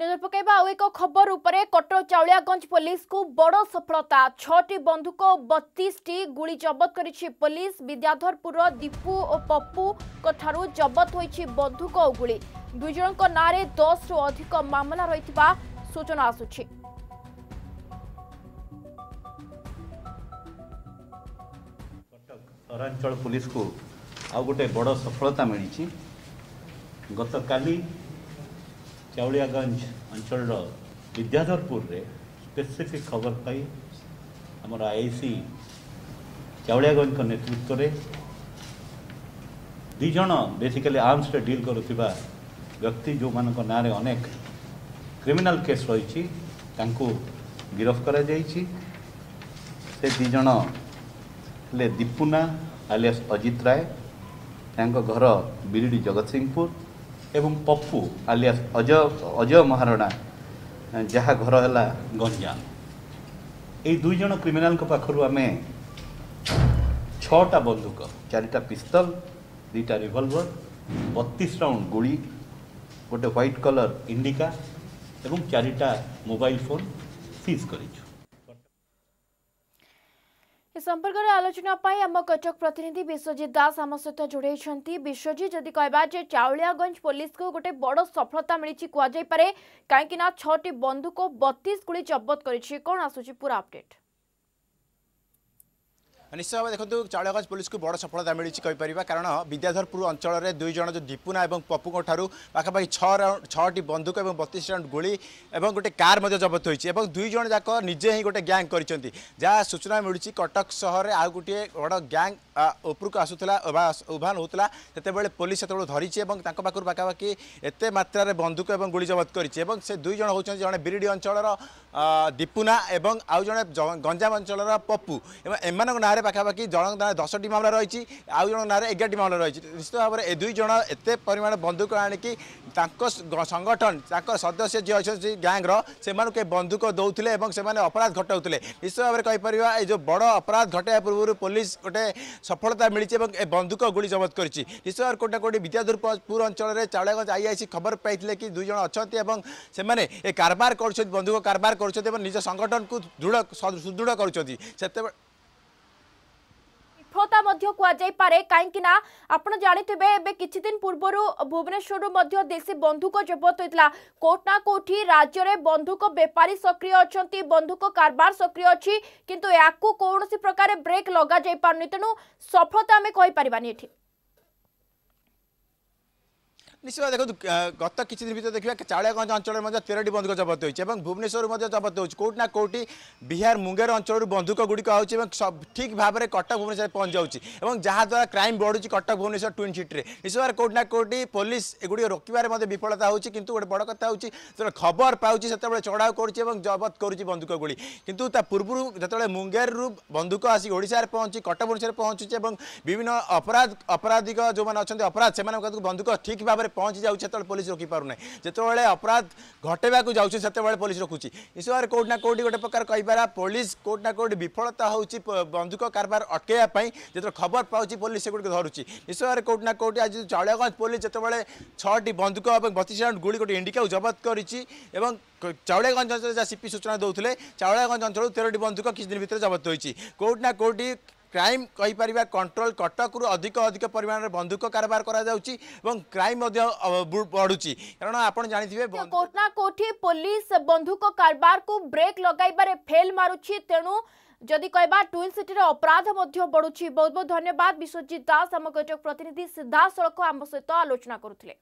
ନଜର ପକାଇବା ଆଉ ଏକ ଖବର ଉପରେ କଟକ ଚାଉଳିଆଗଞ୍ଜ ପୋଲିସକୁ ବଡ଼ ସଫଳତା ଛଅଟି ବନ୍ଧୁକ ଓ ବତିଶଟି ଗୁଳି ଜବତ କରିଛି ପୋଲିସ ବିଦ୍ୟାଧରପୁରର ଦୀପୁ ଓ ପପୁଙ୍କ ଠାରୁ ଜବତ ହୋଇଛି ବନ୍ଧୁକ ଓ ଗୁଳି ଦୁଇ ଜଣଙ୍କ ନାଁରେ ଦଶରୁ ଅଧିକ ମାମଲା ରହିଥିବା ସୂଚନା ଆସୁଛି ସହରାଞ୍ଚଳ ପୋଲିସକୁ ଆଉ ଗୋଟେ ବଡ଼ ସଫଳତା ମିଳିଛି ଗତକାଲି चावलियागंज अंचल विद्याधरपुर स्पेसिफिक खबर पाई आम सी चावलियागंज नेतृत्व में दीज बेसिकली आर्मस डिल कर व्यक्ति जो मान अनेक क्रिमिनल केस रही गिरफ्त कर दीज दीपुना आलिया अजित राय घर बिरीडी जगत सिंहपुर ଏବଂ ପପୁ ଆଲିଆ ଅଜୟ ଅଜୟ ମହାରଣା ଯାହା ଘର ହେଲା ଗଞ୍ଜାମ ଏଇ ଦୁଇ ଜଣ କ୍ରିମିନାଲଙ୍କ ପାଖରୁ ଆମେ ଛଅଟା ବନ୍ଧୁକ ଚାରିଟା ପିସ୍ତଲ ଦୁଇଟା ରିଭଲଭର ବତିଶ ରାଉଣ୍ଡ ଗୁଳି ଗୋଟେ ହ୍ୱାଇଟ୍ କଲର୍ ଇଣ୍ଡିକା ଏବଂ ଚାରିଟା ମୋବାଇଲ ଫୋନ୍ ସିଜ୍ କରିଛୁ ଏ ସମ୍ପର୍କରେ ଆଲୋଚନା ପାଇଁ ଆମ କଟକ ପ୍ରତିନିଧି ବିଶ୍ୱଜିତ ଦାସ ଆମ ସହିତ ଯୋଡ଼ାଇଛନ୍ତି ବିଶ୍ୱଜିତ ଯଦି କହିବା ଯେ ଚାଉଳିଆଗଞ୍ଜ ପୋଲିସକୁ ଗୋଟେ ବଡ଼ ସଫଳତା ମିଳିଛି କୁହାଯାଇପାରେ କାହିଁକିନା ଛଅଟି ବନ୍ଧୁକ ବତିଶ ଗୁଳି ଜବତ କରିଛି କ'ଣ ଆସୁଛି ପୁରା ଅପଡେଟ୍ ନିଶ୍ଚିତ ଭାବେ ଦେଖନ୍ତୁ ଚାଉଳିଆଗଞ୍ଜ ପୋଲିସକୁ ବଡ଼ ସଫଳତା ମିଳିଛି କହିପାରିବା କାରଣ ବିଦ୍ୟାଧରପୁର ଅଞ୍ଚଳରେ ଦୁଇ ଜଣ ଯେଉଁ ଦୀପୁନା ଏବଂ ପପୁଙ୍କଠାରୁ ପାଖାପାଖି ଛଅ ରାଉଣ୍ଡ ଛଅଟି ବନ୍ଧୁକ ଏବଂ ବତିଶ ରାଉଣ୍ଡ ଗୁଳି ଏବଂ ଗୋଟେ କାର୍ ମଧ୍ୟ ଜବତ ହୋଇଛି ଏବଂ ଦୁଇ ଜଣ ଯାକ ନିଜେ ହିଁ ଗୋଟେ ଗ୍ୟାଙ୍ଗ କରିଛନ୍ତି ଯାହା ସୂଚନା ମିଳୁଛି କଟକ ସହରରେ ଆଉ ଗୋଟିଏ ବଡ଼ ଗ୍ୟାଙ୍ଗ ଉପରକୁ ଆସୁଥିଲା ଉଭାନ ହେଉଥିଲା ସେତେବେଳେ ପୋଲିସ ସେତେବେଳେ ଧରିଛି ଏବଂ ତାଙ୍କ ପାଖରୁ ପାଖାପାଖି ଏତେ ମାତ୍ରାରେ ବନ୍ଧୁକ ଏବଂ ଗୁଳି ଜବତ କରିଛି ଏବଂ ସେ ଦୁଇ ଜଣ ହେଉଛନ୍ତି ଜଣେ ବିରିଡ଼ି ଅଞ୍ଚଳର ଦୀପୁନା ଏବଂ ଆଉ ଜଣେ ଗଞ୍ଜାମ ଅଞ୍ଚଳର ପପୁ ଏବଂ ଏମାନଙ୍କ ନାଁରେ ଗାଁରେ ପାଖାପାଖି ଜଣଙ୍କ ନାଁରେ ଦଶଟି ମାମଲା ରହିଛି ଆଉ ଜଣଙ୍କ ନାଁରେ ଏଗାରଟି ମାମଲା ରହିଛି ନିଶ୍ଚିତ ଭାବରେ ଏ ଦୁଇ ଜଣ ଏତେ ପରିମାଣ ବନ୍ଧୁକ ଆଣିକି ତାଙ୍କ ସଂଗଠନ ତାଙ୍କ ସଦସ୍ୟ ଯିଏ ଅଛନ୍ତି ଗ୍ୟାଙ୍ଗର ସେମାନଙ୍କୁ ଏ ବନ୍ଧୁକ ଦେଉଥିଲେ ଏବଂ ସେମାନେ ଅପରାଧ ଘଟାଉଥିଲେ ନିଶ୍ଚିତ ଭାବରେ କହିପାରିବା ଏ ଯେଉଁ ବଡ଼ ଅପରାଧ ଘଟାଇବା ପୂର୍ବରୁ ପୋଲିସ ଗୋଟେ ସଫଳତା ମିଳିଛି ଏବଂ ଏ ବନ୍ଧୁକ ଗୁଳି ଜବତ କରିଛି ନିଶ୍ଚିତ ଭାବରେ କେଉଁଟା କେଉଁଠି ବିଦ୍ୟାଧୁରପୁର ଅଞ୍ଚଳରେ ଚାଉଳିଆଗଞ୍ଜ ଆଇଆଇସି ଖବର ପାଇଥିଲେ କି ଦୁଇ ଜଣ ଅଛନ୍ତି ଏବଂ ସେମାନେ ଏ କାରବାର କରୁଛନ୍ତି ବନ୍ଧୁକ କାରବାର କରୁଛନ୍ତି ଏବଂ ନିଜ ସଂଗଠନକୁ ଦୃଢ଼ ସୁଦୃଢ଼ କରୁଛନ୍ତି ସେତେବେଳେ ସଫଳତା ମଧ୍ୟ କୁହାଯାଇପାରେ କାହିଁକି ନା ଆପଣ ଜାଣିଥିବେ ଏବେ କିଛି ଦିନ ପୂର୍ବରୁ ଭୁବନେଶ୍ୱରରୁ ମଧ୍ୟ ଦେଶୀ ବନ୍ଧୁକ ଜବତ ହୋଇଥିଲା କୋଉଠି ନା କୋଉଠି ରାଜ୍ୟରେ ବନ୍ଧୁକ ବେପାରୀ ସକ୍ରିୟ ଅଛନ୍ତି ବନ୍ଧୁକ କାରବାର ସକ୍ରିୟ ଅଛି କିନ୍ତୁ ଏହାକୁ କୌଣସି ପ୍ରକାର ବ୍ରେକ୍ ଲଗାଯାଇପାରୁନି ତେଣୁ ସଫଳତା ଆମେ କହିପାରିବାନି ଏଠି নিশ্চয় দেখুন গত কিছুদিন ভিতরে দেখা চাড়িয়াগঞ্জ অঞ্চলের মধ্যে তেরোটি বন্ধুক জবত হয়েছে এবং ভুবনেশ্বর মধ্যে জবত হচ্ছে কোটি না কোটি বিহার মুঙ্গের অঞ্চলর বন্ধুক গুড়ি হচ্ছে এবং সব ঠিক ভাবে কটক ভুবনেশ্বর পৌঁছাচ্ছে এবং যাহাদ্বারা ক্রাইম বড়ুছে কটক ভুবনেশ্বর টুইন সিটিরে নিশ্চয় ভাবে কোটি না কোটি পুলিশ এগুড়ি রোকবার মধ্যে বিফলতা হচ্ছে কিন্তু গোটে বড় কথা হচ্ছে যেটা খবর পাচ্ছে সেতবে চড়াও করছে এবং জবত করছে বন্ধুক গুড়ি কিন্তু তা পূর্ব যেতবে মুঙ্গেরু বন্ধুক আসি ওড়শার পৌঁছি কটক ভুবনেশ্বর পৌঁছুছে এবং বিভিন্ন অপরাধ অপরাধিক যে অপরাধ সে বন্ধুক ঠিক ভাবে যেতবে পৌঁছি যাচ্ছে সেতবে পুলিশ রকিপারু না যেতবে অপরাধ ঘটাইবাকু যাচ্ছে সেতবে পুলিশ রখুছি এসবের কোটি না কোটি গোটে প্রকার কইপারা পুলিশ কোটি না কোটি বিফলতা হচ্ছে বন্ধুক কারবার অটকাইবা যেত খবর পাচ্ছি পুলিশ সেগুলো ধরুছি এসবের কোটি না কোটি আজ চাউলিয়াগঞ্জ পুলিশ যেতবে ছটি বন্ধুক এবং বতিশ রাউন্ড গুড়ি গোটে ইন্ডিকা জবত করেছি এবং চাউলিয়াগঞ্জ অঞ্চলে যা সিপি সূচনা দেউলে চাউলিয়াগঞ্জ অঞ্চল তেরোটি বন্ধুক কিছুদিন ভিতরে জবত হয়েছি কোটি না কোটি କ୍ରାଇମ୍ କହିପାରିବା କଣ୍ଟ୍ରୋଲ କଟକରୁ ଅଧିକ ଅଧିକ ପରିମାଣରେ ବନ୍ଧୁକ କାରବାର କରାଯାଉଛି ଏବଂ କ୍ରାଇମ୍ ମଧ୍ୟ ବଢ଼ୁଛି କାରଣ ଆପଣ ଜାଣିଥିବେ କୋଟି ନା କୋଠି ପୋଲିସ ବନ୍ଧୁକ କାରବାରକୁ ବ୍ରେକ୍ ଲଗାଇବାରେ ଫେଲ୍ ମାରୁଛି ତେଣୁ ଯଦି କହିବା ଟୁଇନ୍ ସିଟିରେ ଅପରାଧ ମଧ୍ୟ ବଢ଼ୁଛି ବହୁତ ବହୁତ ଧନ୍ୟବାଦ ବିଶ୍ୱଜିତ ଦାସ ଆମ କଟକ ପ୍ରତିନିଧି ସିଧାସଳଖ ଆମ ସହିତ ଆଲୋଚନା କରୁଥିଲେ